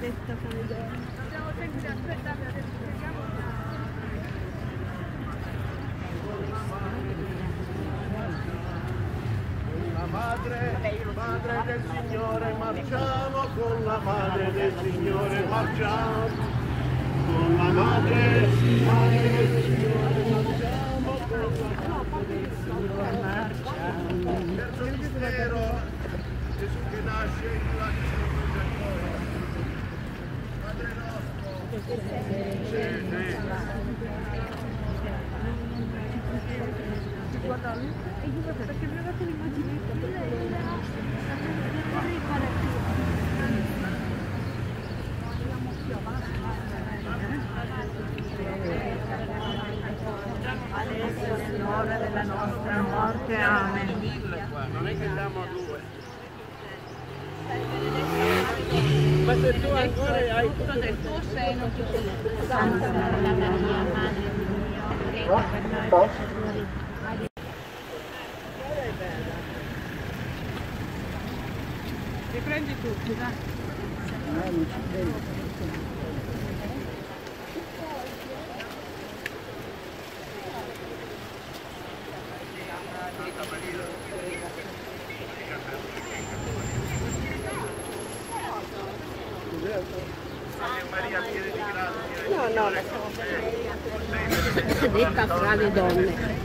Le donne. Abbiamo sempre aspettato adesso vediamo. La madre, madre del Signore, marciamo con la madre del Signore, marciamo. Con la madre, madre del Signore, marciamo con la madre del Signore, marciamo. Terzo mistero, Gesù che nasce in lacrime Padre Guarda, e io perché mi ha seno, Santa Maria, Madre di Dio, prega per noi peccatori. Li prendi tutti, dai. Maria piena di grazia. No, no, ma Detta fra le donne.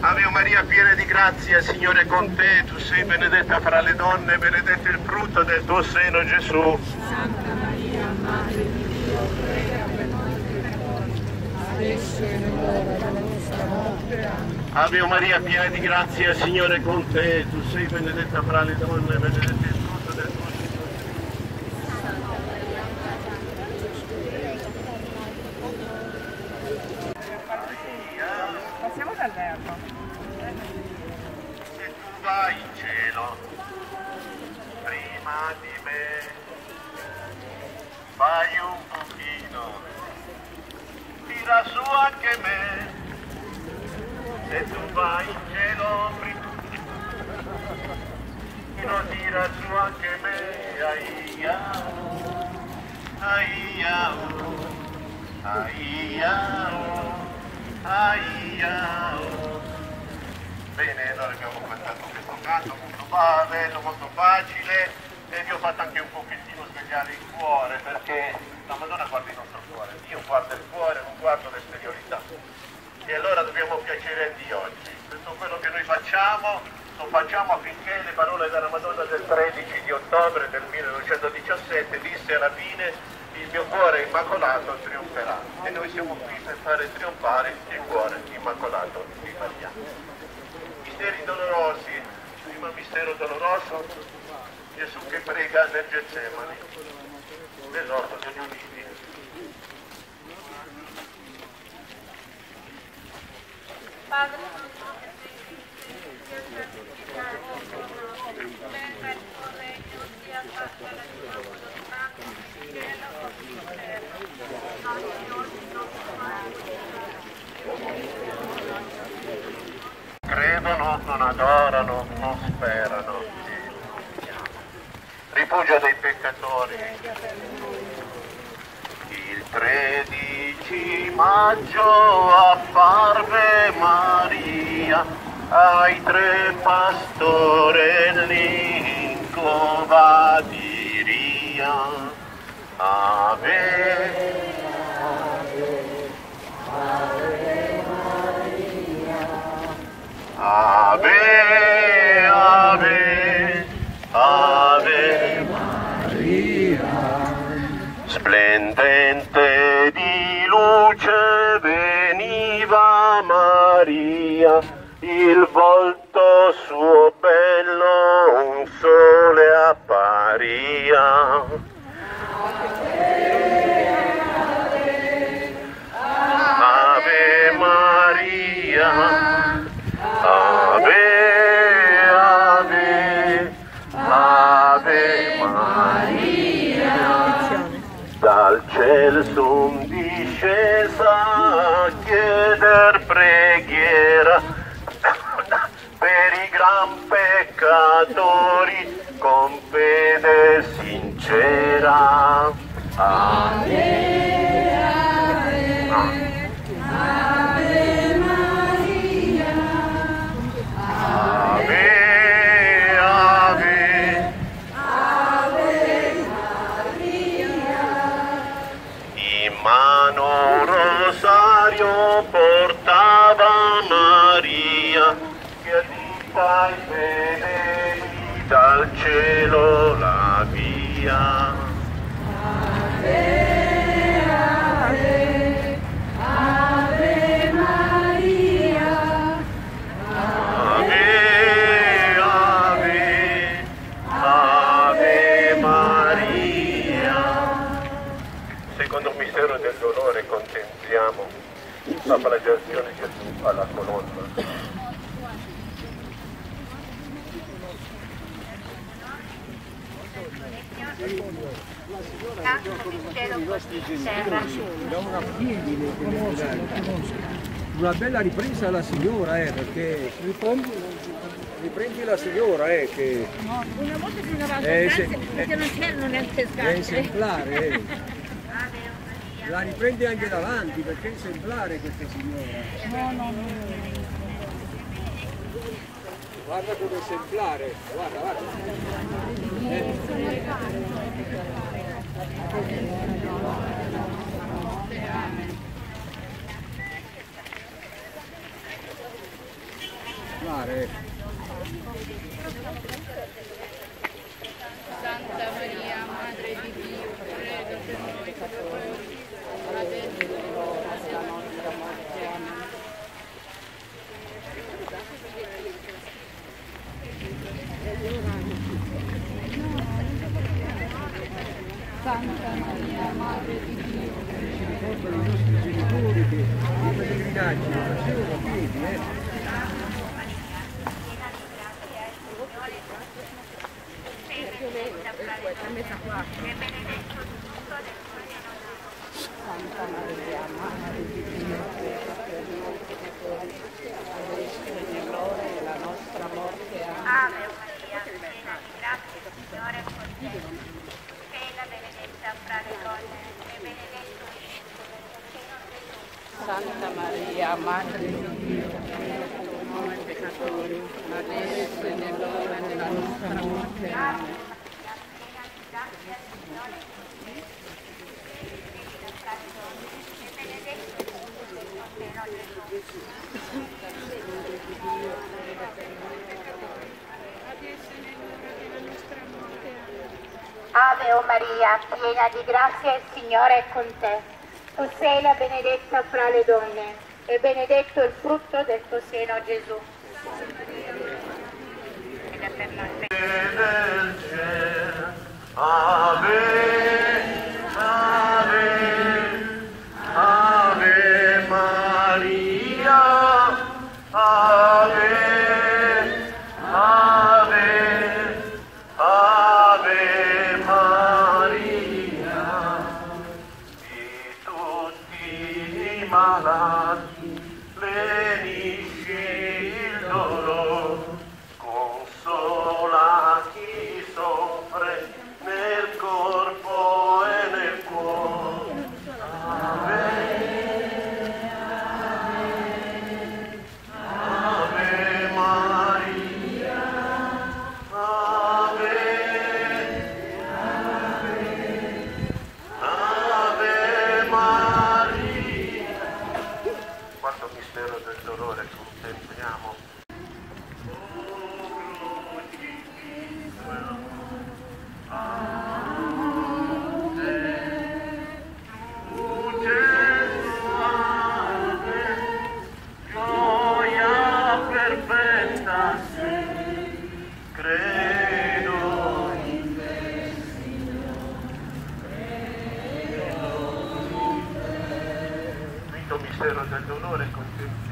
Ave Maria piena di grazia, Signore con te, tu sei benedetta fra le donne, benedetto il frutto del tuo seno Gesù. Santa Maria, Madre di Dio, prega per noi peccatori, adesso è l'ora della nostra morte. Ave Maria piena di grazia, Signore con te, tu sei benedetta fra le donne, benedetto il frutto del tuo seno. Passiamo dall'erba. Se tu vai in cielo, prima di me, fai un pochino, tira su anche me. Se tu vai in cielo, prima non tira su anche me, aia, aia, aia, aia. Bene, noi abbiamo cantato questo canto molto bello, molto facile e vi ho fatto anche un pochettino svegliare il cuore perché la Madonna guarda il nostro cuore, Dio guarda il cuore, non guarda l'esteriorità. E allora dobbiamo piacere a Dio oggi. Tutto quello che noi facciamo lo facciamo affinché le parole della Madonna del 13 di ottobre del 1917 disse alla fine mio cuore immacolato trionferà e noi siamo qui per fare trionfare il cuore immacolato di Maria. Misteri dolorosi, primo mistero doloroso, Gesù che prega nel Getsemani, nell'orto degli ulivi. Padre nostro che sei in cielo, sia santificato il tuo nome. Venga il tuo regno, sia fatta la tua volontà, come in cielo così in terra. Dacci oggi il nostro pane credono, non adorano, non sperano. Rifugio dei peccatori. Il 13 maggio apparve Maria ai tre pastorelli in cova di Ria. Ave Ave, ave, ave Maria. Splendente di luce veniva Maria, il volto suo bello un sole apparia. Ave Maria, dal cielo son discesa a chieder preghiera per i gran peccatori con fede sincera. Amen. Additta i fedeli dal cielo la via. Ave, ave, ave Maria. Secondo il mistero del contempliamo la flagellazione di Gesù alla colonna. Cielo così una una bella ripresa alla signora eh, perché riprendi, la signora eh, che Una volta Eh, scarse sì, perché non c'erano neanche è scarse. esemplare eh. la riprendi anche davanti perché è esemplare questa signora No, no, no. Guarda come esemplare guarda guarda eh. Santa Maria, Madre di Dio, prega per noi peccatori, adesso e nell'ora della nostra morte. Amen. Santa Maria, Madre di Dio, ci ricordano i nostri genitori che i pellegrinaggi lo facevano a piedi eh. Santa Maria, Madre di Dio, prega per noi peccatori, adesso e nell'ora della nostra morte. Amen. Ave Maria, piena di grazia, il Signore è con te. Sei la benedetta fra le donne e benedetto il frutto del tuo seno Gesù. Santa Maria, Madre di Dio, noi peccatori, adesso e nell'ora della nostra morte. Ave o Maria, piena di grazia, il Signore è con te. Tu sei la benedetta fra le donne e benedetto il frutto del tuo seno Gesù. Ed tutti i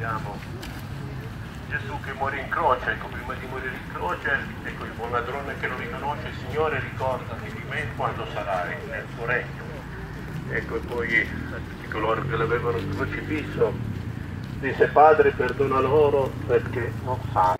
contempliamo Gesù che muore in croce, ecco prima di morire in croce, ecco il buon ladrone che lo riconosce, Signore ricordati di me quando sarai nel tuo regno. Ecco e poi a tutti coloro che l'avevano crocifisso disse Padre perdona loro perché non sanno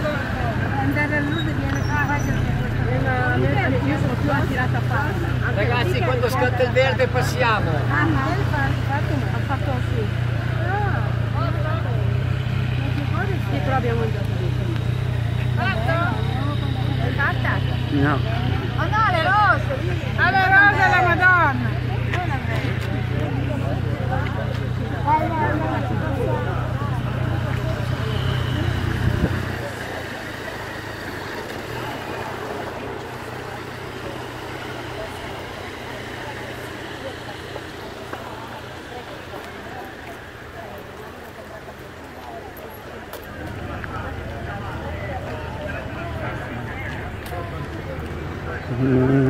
attirata a farla. Ragazzi, quando scatta il verde passiamo. Ah, ma ha fatto sì. Ah, sì, però abbiamo mangiato. È fatta? No. Oh no, le rose! Ah, le rose alla Madonna! Mm-hmm.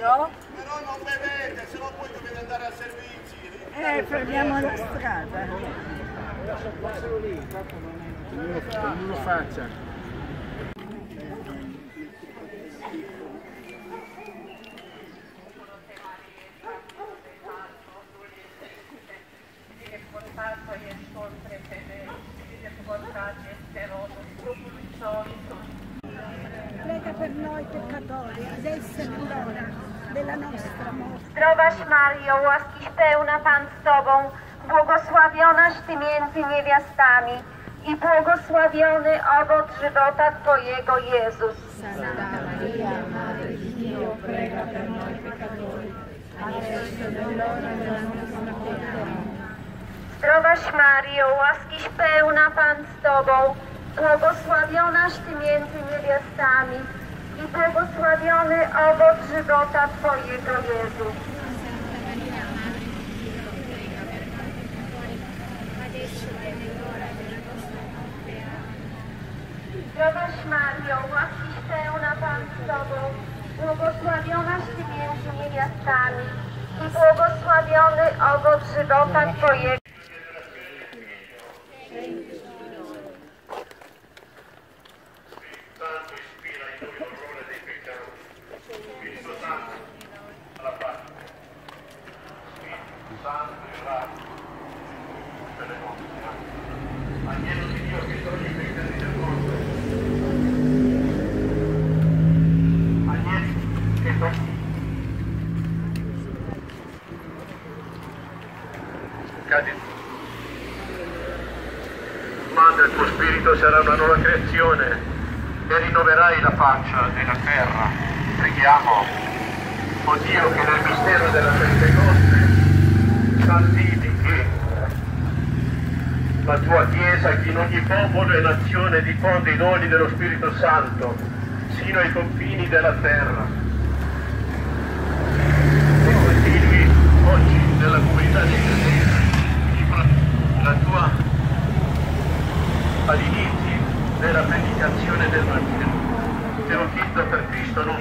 Numero? Però non bevete, se no poi dovete andare a servizi. Eh, prendiamo la strada. Ognuno faccia. Łaskiś pełna Pan z Tobą, błogosławionaś Ty między niewiastami i błogosławiony owoc żywota Twojego Jezus. Zdrowaś Mario, łaskiś pełna Pan z Tobą, błogosławionaś Ty między niewiastami i błogosławiony owoc żywota Twojego Jezus. Zdrowaś Mario, łaskiś pełna Pan z Tobą, błogosławionaś Ty między niewiastami i błogosławiony owoc żywota Twojego. Spirito sarà una nuova creazione e rinnoverai la faccia della terra. Preghiamo, o Dio, che nel mistero della Pentecoste santifichi la tua Chiesa che in ogni popolo e nazione diffonde i doni dello Spirito Santo sino ai confini della terra. E continui oggi nella comunità dei credenti la tua all'inizio della predicazione del Vangelo. L'ho chiesto per Cristo, no?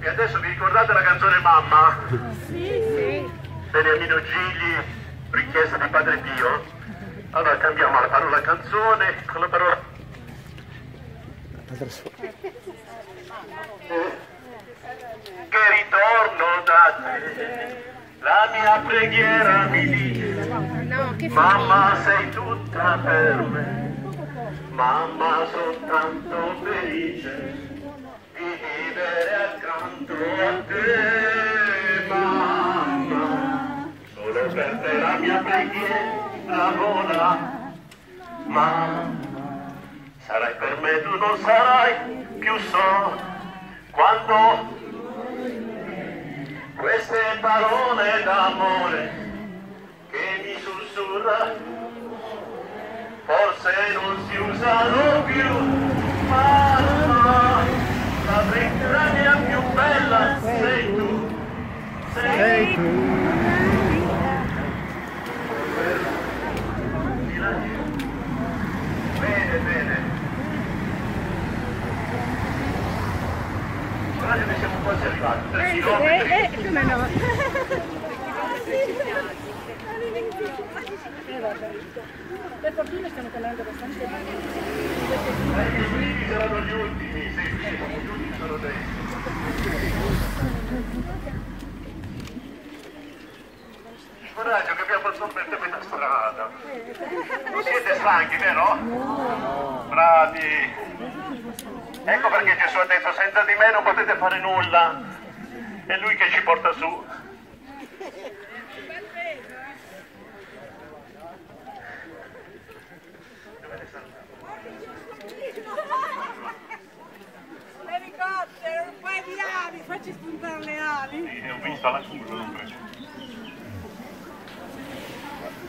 E adesso vi ricordate la canzone Mamma? Sì, sì. Beniamino Gigli, richiesta di Padre Pio? Allora cambiamo la parola canzone con la parola... Che ritorno da te, la mia preghiera mi dice, mamma sei tutta per me, mamma soltanto felice di vivere accanto a te, mamma, solo per te la mia preghiera vola. Ma sarai per me, tu non sarai più solo. Quando queste parole d'amore che mi sussurra forse non si usano più mamma la la mia più bella sei tu sei tu. Bene bene guarda che siamo quasi arrivati chilometri Eh, eh, come no? Per fortuna stiamo parlando abbastanza bene. Eh, i primi saranno gli ultimi, sì, sì, gli ultimi sono dei. Coraggio che abbiamo sorpreso questa strada. Non siete stanchi, vero? No. Bravi. Ecco perché Gesù ha detto senza di me non potete fare nulla. È lui che ci porta su. L'elicottero, un paio di ali, facci spuntare le ali. Sì, ho visto la curva.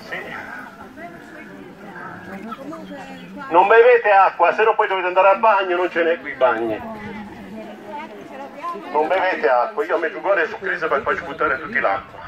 Sì. Non bevete acqua, se no poi dovete andare al bagno, non ce n'è qui i bagni. Non bevete acqua, io a Medjugorje su crisi per poi buttare tutti l'acqua.